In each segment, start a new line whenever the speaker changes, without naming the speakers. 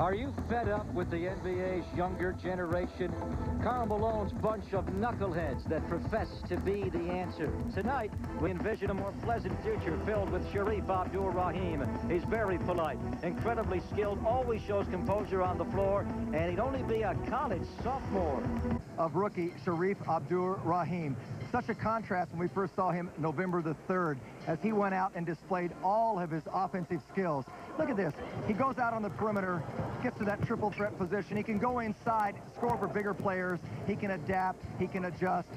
Are you fed up with the NBA's younger generation? Karl Malone's bunch of knuckleheads that profess to be the answer. Tonight, we envision a more pleasant future filled with Shareef Abdul Rahim. He's very polite, incredibly skilled, always shows composure on the floor, and he'd only be a college sophomore.
Of rookie Shareef Abdur-Rahim. Such a contrast when we first saw him November the 3rd as he went out and displayed all of his offensive skills. Look at this. He goes out on the perimeter, gets to that triple threat position. He can go inside, score for bigger players. He can adapt. He can adjust.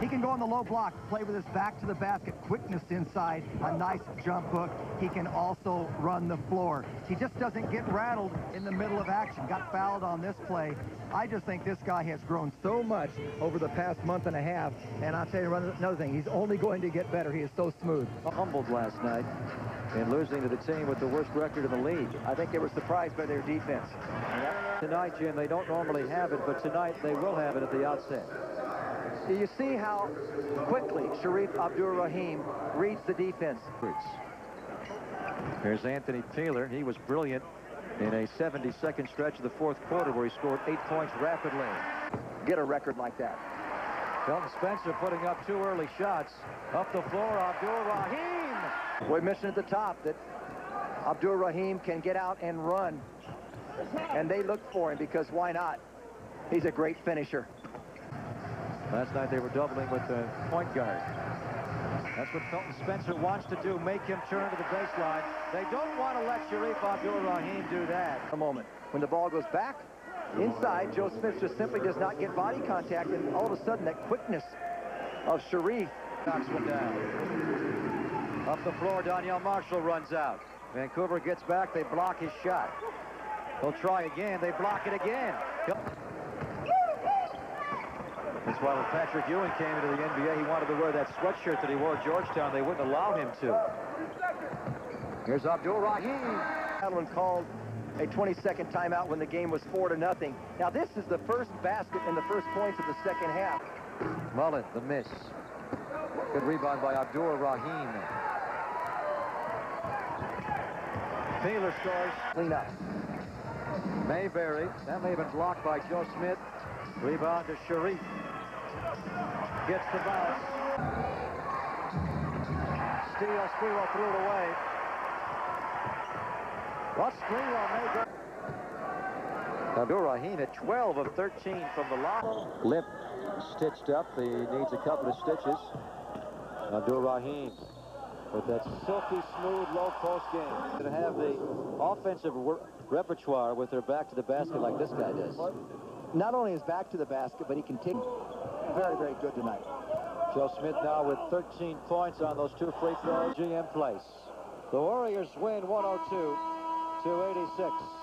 He can go on the low block, play with his back to the basket, quickness inside, a nice jump hook. He can also run the floor. He just doesn't get rattled in the middle of action. Got fouled on this play. I just think this guy has grown so much over the past month and a half. And I'll tell you another thing, he's only going to get better. He is so smooth.
Humbled last night in losing to the team with the worst record in the league.
I think they were surprised by their defense.
Tonight, Jim, they don't normally have it, but tonight they will have it at the outset.
Do you see how quickly Shareef Abdur-Rahim reads the defense?
Here's Anthony Taylor. He was brilliant in a 70-second stretch of the fourth quarter where he scored eight points rapidly.
Get a record like that.
Felton Spencer putting up two early shots. Up the floor, Abdur-Rahim.
We mentioned at the top that Abdur-Rahim can get out and run. And they look for him because why not? He's a great finisher.
Last night they were doubling with the point guard. That's what Felton Spencer wants to do, make him turn to the baseline. They don't want to let Shareef Abdur-Rahim do that.
A moment. When the ball goes back, inside, Joe Smith just simply does not get body contact, and all of a sudden that quickness of Shareef
knocks one down. Up the floor, Donyell Marshall runs out. Vancouver gets back, they block his shot. They'll try again, they block it again. That's why when Patrick Ewing came into the NBA, he wanted to wear that sweatshirt that he wore at Georgetown. They wouldn't allow him to.
Here's Abdul Rahim. Allen called a 20-second timeout when the game was 4 to nothing. Now, this is the first basket and the first points of the second half.
Mullin, the miss. Good rebound by Abdul Rahim. Taylor scores.
Clean up.
Mayberry. That may have been blocked by Joe Smith. Rebound to Shareef. Gets the bounce. Steele, Sprewell threw it away. Ross Sprewell made Abdur-Rahim at 12 of 13 from the line. Lip stitched up. He needs a couple of stitches. Abdur-Rahim with that silky smooth low post game. To have the offensive repertoire with their back to the basket like this guy does.
Not only is back to the basket, but he can take very, very good tonight.
Joe Smith now with 13 points on those two free throws. GM place. The Warriors win 102 to 86.